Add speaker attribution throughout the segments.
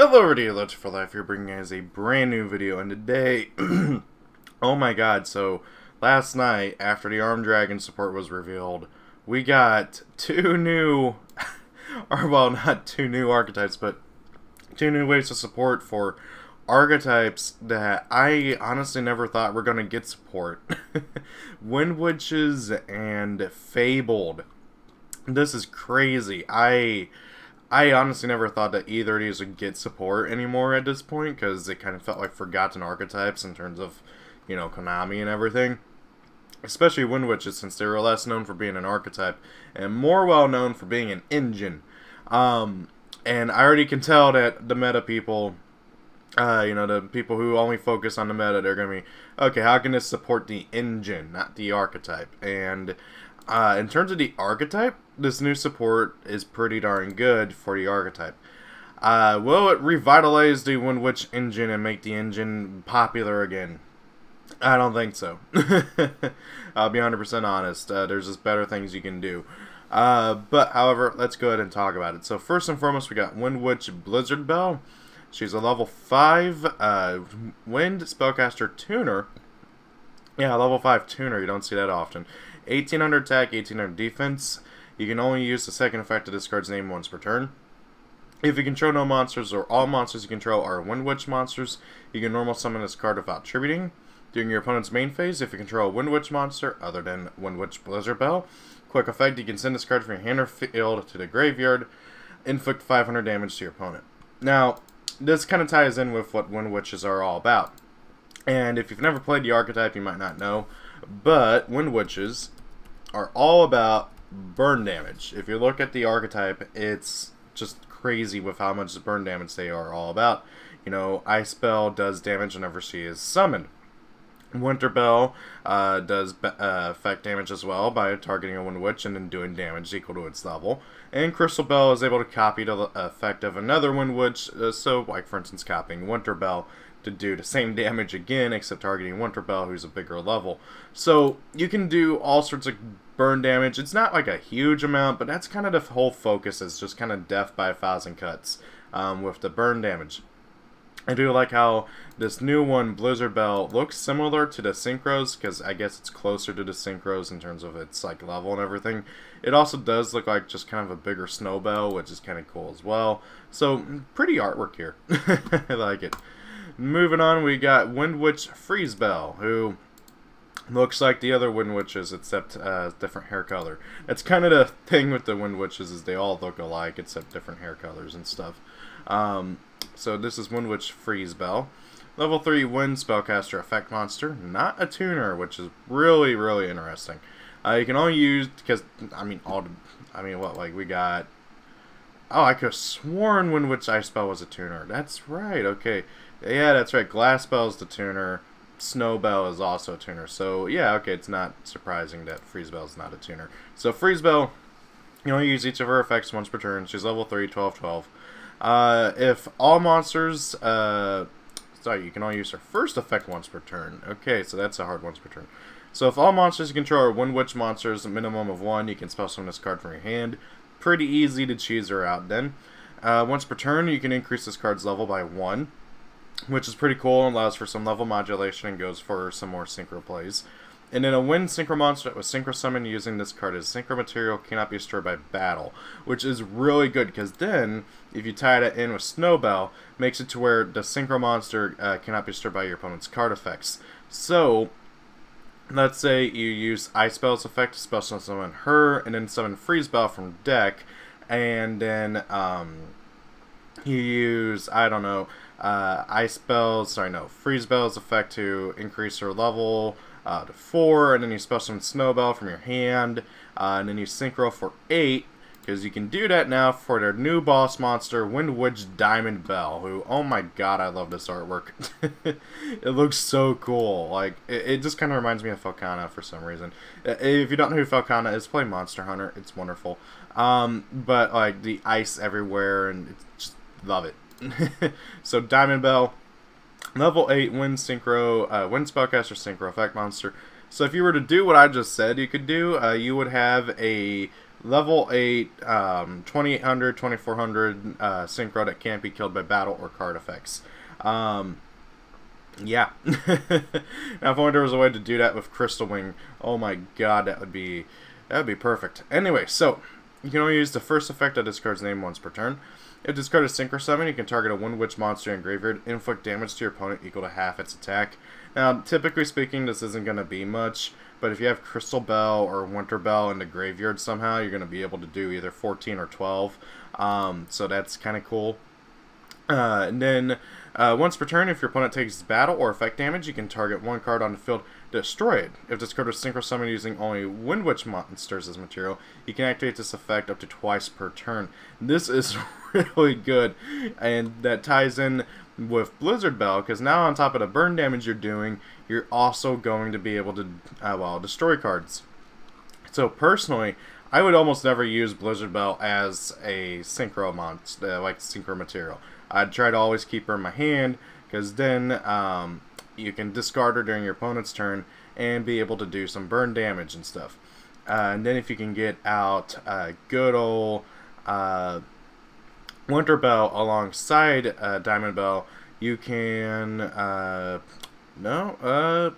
Speaker 1: Hello, Radio Legend for Life here, bringing you guys a brand new video, and today, oh my god, so last night, after the Armed Dragon support was revealed, we got two new, or well, not two new archetypes, but two new ways of support for archetypes that I honestly never thought were going to get support. Wind Witches and Fabled. This is crazy. I I honestly never thought that either of these would get support anymore at this point because it kind of felt like forgotten archetypes in terms of, you know, Konami and everything. Especially Wind Witches since they were less known for being an archetype and more well known for being an engine. Um, and I already can tell that the meta people, uh, you know, the people who only focus on the meta, they're going to be, okay, how can this support the engine, not the archetype? And uh, in terms of the archetype, this new support is pretty darn good for the archetype. Uh, will it revitalize the Wind Witch engine and make the engine popular again? I don't think so. I'll be 100% honest. Uh, there's just better things you can do. Uh, but, however, let's go ahead and talk about it. So, first and foremost, we got Wind Witch Blizzard Bell. She's a level 5 uh, Wind Spellcaster Tuner. Yeah, level 5 Tuner. You don't see that often. 1800 attack, 1800 defense. You can only use the second effect to discard's name once per turn. If you control no monsters or all monsters you control are Wind Witch monsters, you can normal summon this card without tributing. During your opponent's main phase, if you control a Wind Witch monster other than Wind Witch Blizzard Bell, quick effect, you can send this card from your hand or field to the graveyard, inflict 500 damage to your opponent. Now, this kind of ties in with what Wind Witches are all about. And if you've never played the archetype, you might not know, but Wind Witches are all about burn damage. If you look at the archetype, it's just crazy with how much burn damage they are all about. You know, Ice Bell does damage whenever she is summoned. Winter Bell uh, does uh, effect damage as well by targeting a Wind Witch and then doing damage equal to its level. And Crystal Bell is able to copy the effect of another one, which, uh, so like for instance copying Winter Bell to do the same damage again except targeting Winter Bell who's a bigger level. So you can do all sorts of burn damage. It's not like a huge amount, but that's kind of the whole focus is just kind of death by a thousand cuts um, with the burn damage. I do like how this new one, Blizzard Bell, looks similar to the Synchros, because I guess it's closer to the Synchros in terms of its like level and everything. It also does look like just kind of a bigger Snow Bell, which is kind of cool as well. So, pretty artwork here. I like it. Moving on, we got Wind Witch Freeze Bell, who looks like the other Wind Witches, except uh, different hair color. That's kind of the thing with the Wind Witches is they all look alike, except different hair colors and stuff. Um, so this is Wind Witch Freeze Bell. Level 3 Wind Spellcaster Effect Monster, not a tuner, which is really, really interesting. Uh, you can only use, because, I mean, all, I mean, what, like, we got, oh, I could have sworn Wind Witch Ice Bell was a tuner. That's right, okay. Yeah, that's right, Glass Bell's the tuner. Snowbell is also a tuner. So, yeah, okay, it's not surprising that Freezebell is not a tuner. So, Freeze Bell, you only use each of her effects once per turn. She's level 3, 12, 12. Uh, if all monsters, uh, sorry, you can only use her first effect once per turn. Okay, so that's a hard once per turn. So if all monsters you control are Wind Witch monsters, a minimum of one, you can spell summon this card from your hand. Pretty easy to cheese her out then. Uh, once per turn, you can increase this card's level by one which is pretty cool and allows for some level modulation and goes for some more synchro plays. And in a wind synchro monster with synchro summon using this card as synchro material cannot be destroyed by battle, which is really good because then if you tie that in with Snowbell, makes it to where the synchro monster uh, cannot be destroyed by your opponent's card effects. So let's say you use Ice Bell's effect to special summon her, and then summon Freeze Bell from deck, and then um, you use I don't know uh, ice bells, sorry, no, freeze bells effect to increase her level uh, to 4, and then you special summon Snowbell from your hand, uh, and then you synchro for 8, because you can do that now for their new boss monster, Wind Witch Diamond Bell, who, oh my god, I love this artwork. it looks so cool. Like, it, it just kind of reminds me of Velkhana for some reason. If you don't know who Velkhana is, play Monster Hunter. It's wonderful. Um, but, like, the ice everywhere, and just love it. so Diamond Bell, level 8 Wind Synchro, uh, Wind Spellcaster Synchro Effect Monster. So if you were to do what I just said you could do, uh, you would have a Level 8, um, 2800, 2400 uh, synchro that can't be killed by battle or card effects. Um, yeah. now, if only there was a way to do that with Crystal Wing, oh my god, that would be that would be perfect. Anyway, so you can only use the first effect that discard's name once per turn. If discard a Synchro Summon, you can target a Wind Witch monster in graveyard, inflict damage to your opponent equal to half its attack. Now, typically speaking, this isn't going to be much, but if you have Crystal Bell or Winter Bell in the graveyard somehow, you're going to be able to do either 14 or 12. Um, so that's kind of cool. Uh, and then, uh, once per turn, if your opponent takes battle or effect damage, you can target one card on the field, destroy it. If this card is Synchro Summon using only Wind Witch monsters as material, you can activate this effect up to twice per turn. This is really good, and that ties in with Blizzard Bell, because now on top of the burn damage you're doing, you're also going to be able to, uh, well, destroy cards. So personally, I would almost never use Blizzard Bell as a synchro monster, uh, like synchro material. I'd try to always keep her in my hand, because then um, you can discard her during your opponent's turn and be able to do some burn damage and stuff. Uh, and then if you can get out uh, good old uh, Winter Bell alongside uh, Diamond Bell, you can uh, no uh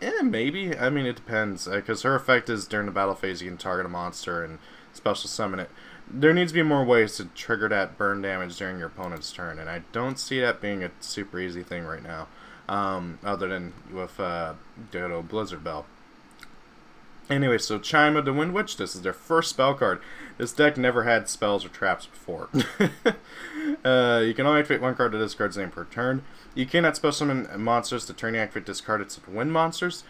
Speaker 1: yeah maybe I mean it depends because uh, her effect is during the battle phase you can target a monster and special summon it. There needs to be more ways to trigger that burn damage during your opponent's turn, and I don't see that being a super easy thing right now, um, other than with uh, Dodo Blizzard Bell. Anyway, so Chime of the Wind Witch, this is their first spell card. This deck never had spells or traps before. uh, you can only activate one card to discard's name per turn. You cannot spell summon monsters to turn you activate discard its wind monsters.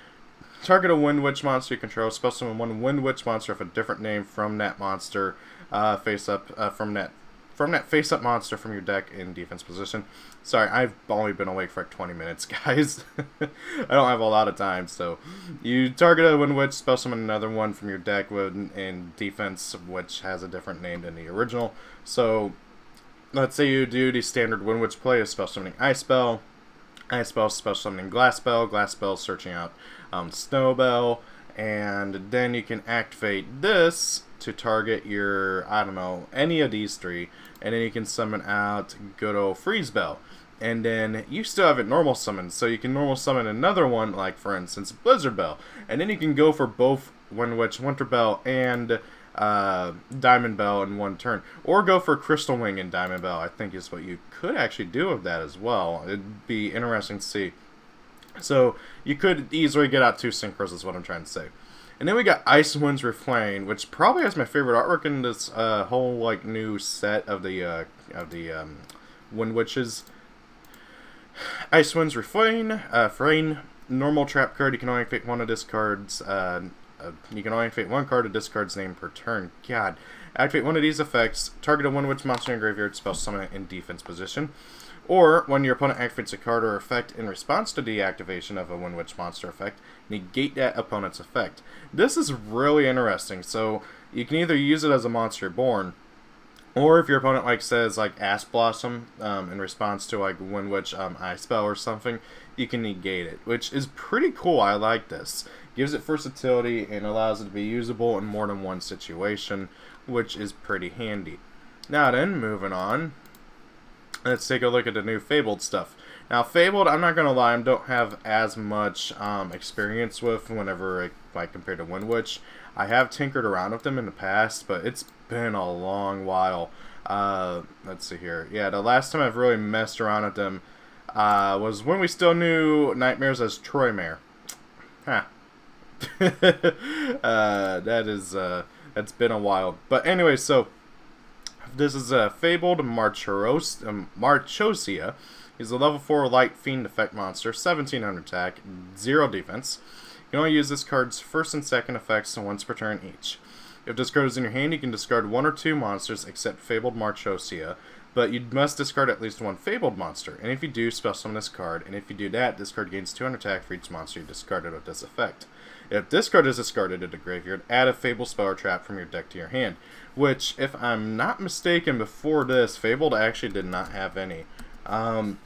Speaker 1: Target a Wind Witch monster you control. Special summon one Wind Witch monster with a different name from that monster uh, face up uh, from that from that face-up monster from your deck in defense position. Sorry, I've only been awake for like 20 minutes, guys. I don't have a lot of time, so you target a Wind Witch, spell summon another one from your deck in defense, which has a different name than the original. So, let's say you do the standard Wind Witch play of spell summoning Ice Bell, Ice Bell, spell summoning Glass Bell, Glass Bell searching out um, Snow Bell, and then you can activate this to target your, I don't know, any of these three, and then you can summon out good old Freeze Bell. And then you still have it normal summon, so you can normal summon another one, like for instance Blizzard Bell. And then you can go for both Wind Witch, Winter Bell, and uh, Diamond Bell in one turn. Or go for Crystal Wing and Diamond Bell, I think is what you could actually do with that as well. It'd be interesting to see. So you could easily get out two synchros is what I'm trying to say. And then we got Ice Winds Refrain, which probably has my favorite artwork in this uh, whole like new set of the uh, of the um, Wind Witches. Ice Winds Refrain, uh, Refrain, normal trap card. You can only activate one of this card's. Uh, uh, you can only activate one card of this card's name per turn. God, activate one of these effects. Target a Wind Witch monster in graveyard. Spell summon it in defense position. Or, when your opponent activates a card or effect in response to deactivation of a Wind Witch monster effect, negate that opponent's effect. This is really interesting. So, you can either use it as a monster born, or if your opponent like says like Ash Blossom um, in response to like Wind Witch um, Ice Bell or something, you can negate it, which is pretty cool. I like this. Gives it versatility and allows it to be usable in more than one situation, which is pretty handy. Now then, moving on, let's take a look at the new Fabled stuff. Now, Fabled, I'm not going to lie, I don't have as much um, experience with whenever I, like, compared to Wind Witch. I have tinkered around with them in the past, but it's been a long while. Uh, let's see here. Yeah, the last time I've really messed around with them uh, was when we still knew Knightmares as Troymare. Huh. uh, that is, uh, that's been a while. But anyway, so this is a Fabled Marchos um, Marchosia. He's a level 4 Light Fiend effect monster, 1700 attack, 0 defense. You can only use this card's first and second effects once per turn each. If this card is in your hand, you can discard one or two monsters except Fabled Marchosia, but you must discard at least one Fabled monster. And if you do, spell summon this card, and if you do that, this card gains 200 attack for each monster you discarded with this effect. If this card is discarded into graveyard, add a Fabled spell or trap from your deck to your hand. Which, if I'm not mistaken, before this, Fabled actually did not have any. Um,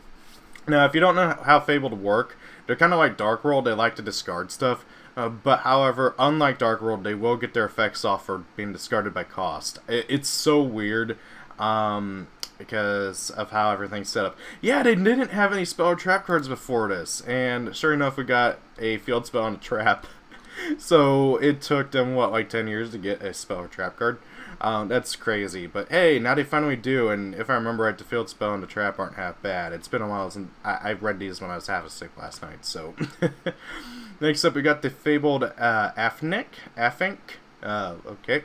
Speaker 1: now, if you don't know how Fabled work, they're kind of like Dark World. They like to discard stuff. Uh, but however, unlike Dark World, they will get their effects off for being discarded by cost. It, it's so weird um, because of how everything's set up. Yeah, they didn't have any spell or trap cards before this, and sure enough, we got a field spell and a trap. so it took them what like 10 years to get a spell or trap card. Um, that's crazy. But hey, now they finally do, and if I remember right, the field spell and the trap aren't half bad. It's been a while since I, I read these when I was half asleep last night. So next up, we got the fabled uh, Afnik. Afink. Uh, okay.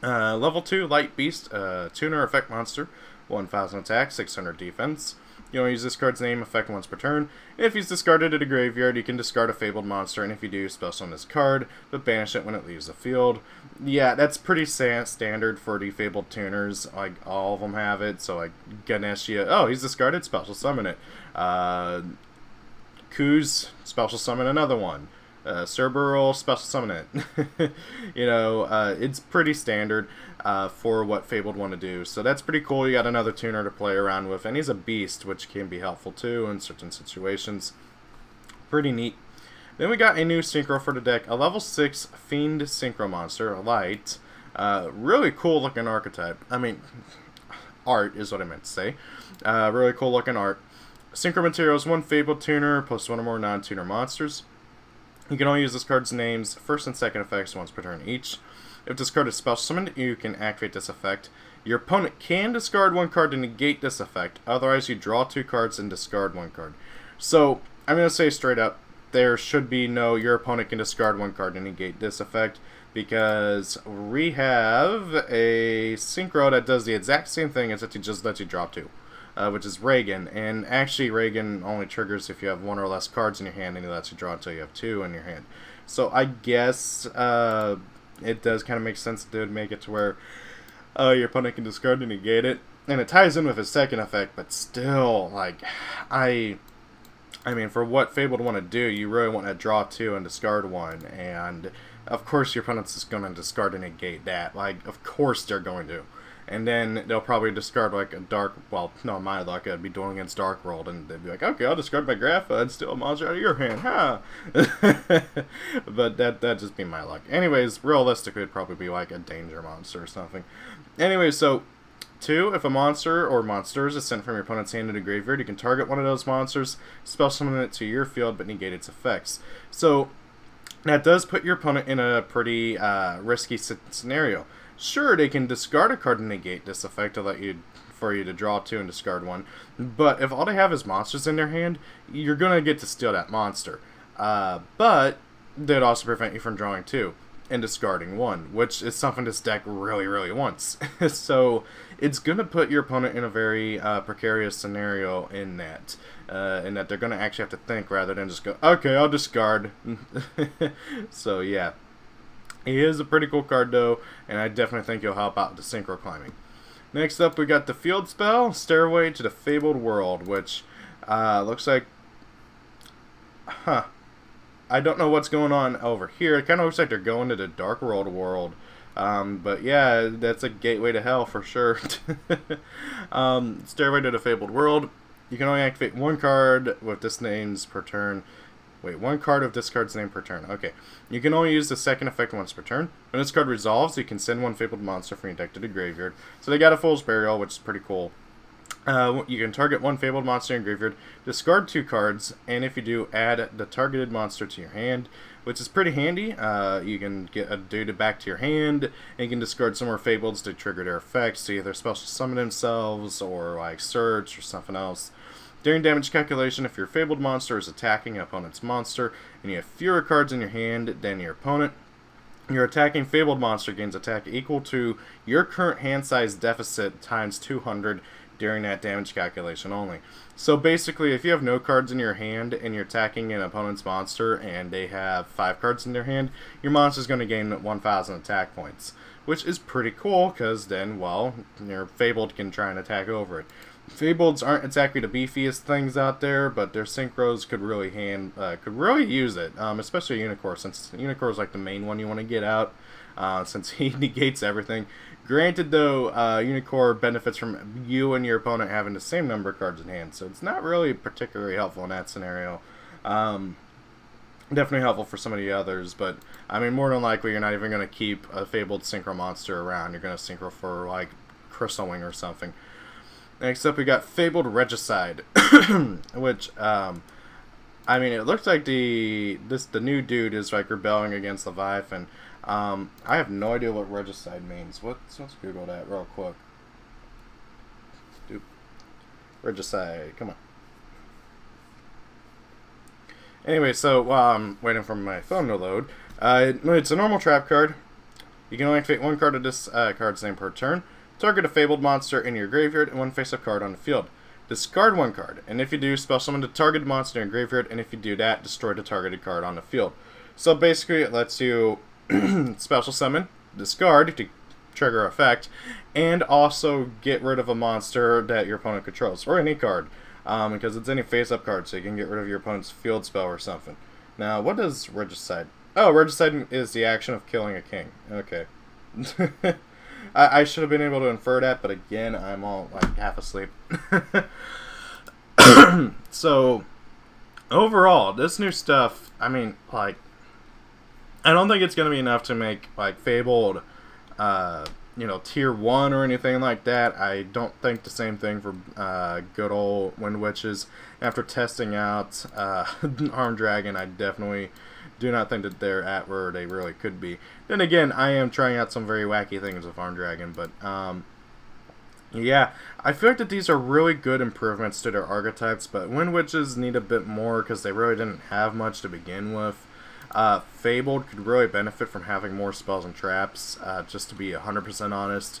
Speaker 1: Uh, level 2 Light Beast, uh, tuner effect monster, 1000 attack, 600 defense. You only use this card's name effect once per turn. If he's discarded at a graveyard, you can discard a Fabled monster, and if you do, spell summon this card, but banish it when it leaves the field. Yeah, that's pretty standard for the Fabled tuners. Like, all of them have it, so like Ganashia. oh, he's discarded, special summon it. Uh, Kuz, special summon another one uh, Cerberus special summon it. you know, uh, it's pretty standard uh, for what Fabled want to do. So that's pretty cool. You got another tuner to play around with, and he's a beast, which can be helpful too in certain situations. Pretty neat. Then we got a new synchro for the deck, a level 6 Fiend Synchro Monster, light. Uh, really cool looking archetype. I mean, art is what I meant to say. Uh, really cool looking art. Synchro materials, one Fable tuner, plus one or more non-tuner monsters. You can only use this card's names first and second effects once per turn each. If this card is special summoned, you can activate this effect. Your opponent can discard one card to negate this effect. Otherwise, you draw two cards and discard one card. So, I'm going to say straight up, there should be no your opponent can discard one card to negate this effect because we have a synchro that does the exact same thing except it just lets you draw two uh, which is Ragin. And actually, Ragin only triggers if you have one or less cards in your hand, and he lets you draw until you have two in your hand. So I guess uh, it does kind of make sense to make it to where uh, your opponent can discard and negate it. And it ties in with his second effect, but still, like, I... I mean, for what Fable would want to do, you really want to draw two and discard one, and of course your opponent's just going to discard and negate that. Like, of course they're going to and then they'll probably discard like a dark. Well, no, my luck, I'd be doing against Dark World, and they'd be like, "Okay, I'll discard my Grapha and steal a monster out of your hand, huh?" but that that just be my luck. Anyways, realistically, it'd probably be like a danger monster or something. Anyways, so Two, if a monster or monsters is sent from your opponent's hand into the graveyard, you can target one of those monsters, spell summon it to your field, but negate its effects. So that does put your opponent in a pretty uh, risky scenario. Sure, they can discard a card and negate this effect to let you for you to draw two and discard one. But if all they have is monsters in their hand, you're gonna get to steal that monster. Uh, but they'd also prevent you from drawing two and discarding one, which is something this deck really, really wants. so it's gonna put your opponent in a very uh, precarious scenario in that. Uh, in that they're going to actually have to think rather than just go, okay, I'll discard. so yeah, he is a pretty cool card though, and I definitely think he'll help out with the synchro climbing. Next up, we got the field spell, Stairway to the Fabled World, which uh, looks like, huh, I don't know what's going on over here. It kind of looks like they're going to the Dark World world. Um, but yeah, that's a gateway to hell for sure. um, Stairway to the Fabled World. You can only activate one card with this names per turn. Wait, one card of this card's name per turn. Okay. You can only use the second effect once per turn. When this card resolves, you can send one Fabled Monster from your deck to the graveyard. So they got a Fool's Burial, which is pretty cool. Uh, you can target one Fabled Monster in graveyard, discard two cards, and if you do, add the targeted monster to your hand, which is pretty handy. Uh, you can get a dude back to your hand, and you can discard some more Fableds to trigger their effects to either special summon themselves, or like search, or something else. During damage calculation, if your Fabled monster is attacking an opponent's monster and you have fewer cards in your hand than your opponent, your attacking Fabled monster gains attack equal to your current hand size deficit times 200 during that damage calculation only. So basically, if you have no cards in your hand and you're attacking an opponent's monster and they have 5 cards in their hand, your monster is going to gain 1,000 attack points. Which is pretty cool, because then, well, your Fabled can try and attack over it. Fableds aren't exactly the beefiest things out there, but their synchros could really hand uh, could really use it, um, especially Unicor, since Unicor is like the main one you want to get out, uh, since he negates everything. Granted, though, uh, Unicor benefits from you and your opponent having the same number of cards in hand, so it's not really particularly helpful in that scenario. Um, definitely helpful for some of the others, but I mean, more than likely, you're not even going to keep a Fabled Synchro monster around. You're going to Synchro for, like, Crystal Wing or something. Next up, we got Fabled Regicide, which, um, I mean, it looks like the this the new dude is like rebelling against Leviathan. Um, I have no idea what regicide means. What's let's Google that real quick. Dude. Regicide, come on. Anyway, so while I'm waiting for my phone to load, uh, it's a normal trap card. You can only activate one card of this uh, card's name per turn. Target a fabled monster in your graveyard and one face-up card on the field. Discard one card, and if you do, spell summon the targeted monster in your graveyard, and if you do that, destroy the targeted card on the field. So basically, it lets you special summon, discard to trigger effect, and also get rid of a monster that your opponent controls, or any card, um, because it's any face-up card, so you can get rid of your opponent's field spell or something. Now, what does Regicide? Oh, Regicide is the action of killing a king. Okay. I, I should have been able to infer that, but again, I'm all like half asleep. so, overall, this new stuff, I mean, like, I don't think it's going to be enough to make, like, Fabled, uh, you know, tier 1 or anything like that. I don't think the same thing for uh, good old Wind Witches. After testing out uh, Armed Dragon, I definitely do not think that they're at where they really could be. Then again, I am trying out some very wacky things with Arm Dragon, but um, yeah, I feel like that these are really good improvements to their archetypes, but Wind Witches need a bit more because they really didn't have much to begin with. Uh, Fabled could really benefit from having more spells and traps, uh, just to be 100% honest.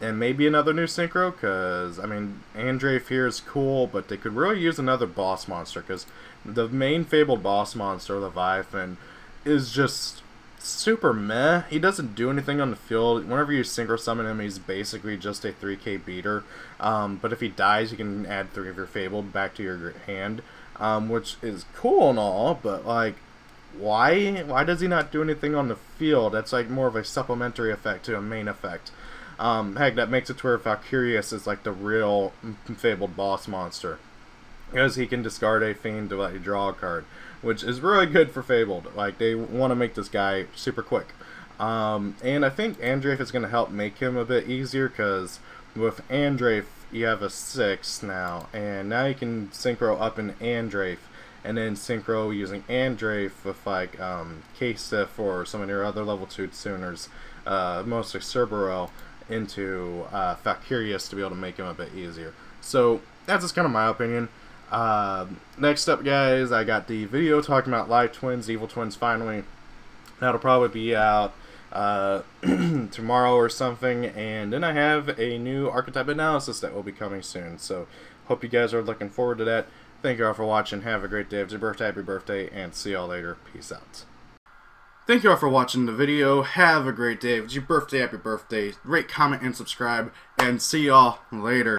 Speaker 1: And maybe another new Synchro, because, I mean, Andrave here is cool, but they could really use another boss monster, because the main Fabled boss monster, Leviathan, is just super meh. He doesn't do anything on the field. Whenever you synchro summon him, he's basically just a 3k beater. Um, but if he dies, you can add 3 of your Fabled back to your hand, um, which is cool and all, but like, why? Why does he not do anything on the field? That's like more of a supplementary effect to a main effect. Um, heck, that makes it to where Valkyrus is like the real Fabled boss monster because he can discard a fiend to let you draw a card, which is really good for Fabled. Like they want to make this guy super quick, um, and I think Andrafe is going to help make him a bit easier because with Andrafe you have a six now, and now you can synchro up in Andrafe, and then synchro using Andrafe with like um, Catsith or some of your other level two tuners, uh, mostly Cerberus, into uh, to be able to make him a bit easier. So that's just kind of my opinion. Uh, next up, guys, I got the video talking about Live Twins, Evil Twins finally. That'll probably be out uh, tomorrow or something. And then I have a new archetype analysis that will be coming soon. So hope you guys are looking forward to that. Thank you all for watching. Have a great day. Your birthday, happy birthday. And see y'all later. Peace out. Thank you all for watching the video. Have a great day. It's your birthday, happy birthday. Rate, comment, and subscribe. And see y'all later.